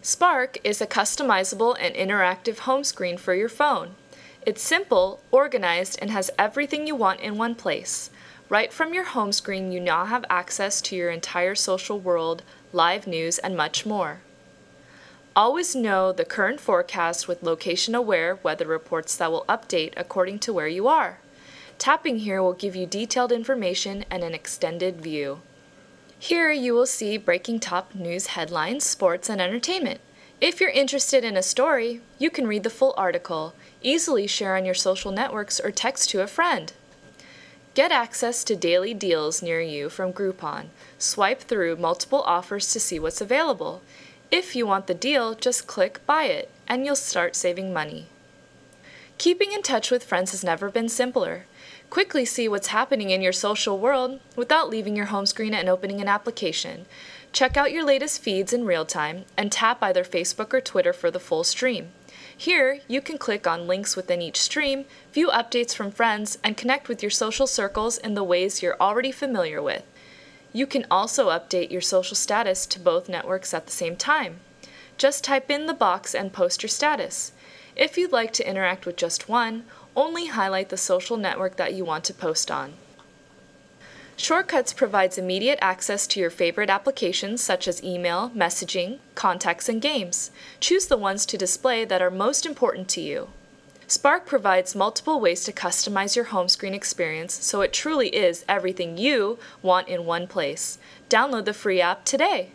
Spark is a customizable and interactive home screen for your phone. It's simple, organized, and has everything you want in one place. Right from your home screen, you now have access to your entire social world, live news, and much more. Always know the current forecast with location aware weather reports that will update according to where you are. Tapping here will give you detailed information and an extended view. Here you will see breaking top news headlines, sports, and entertainment. If you're interested in a story, you can read the full article, easily share on your social networks, or text to a friend. Get access to daily deals near you from Groupon. Swipe through multiple offers to see what's available. If you want the deal, just click Buy It, and you'll start saving money. Keeping in touch with friends has never been simpler. Quickly see what's happening in your social world without leaving your home screen and opening an application. Check out your latest feeds in real time and tap either Facebook or Twitter for the full stream. Here, you can click on links within each stream, view updates from friends, and connect with your social circles in the ways you're already familiar with. You can also update your social status to both networks at the same time. Just type in the box and post your status. If you'd like to interact with just one, only highlight the social network that you want to post on. Shortcuts provides immediate access to your favorite applications such as email, messaging, contacts, and games. Choose the ones to display that are most important to you. Spark provides multiple ways to customize your home screen experience so it truly is everything you want in one place. Download the free app today.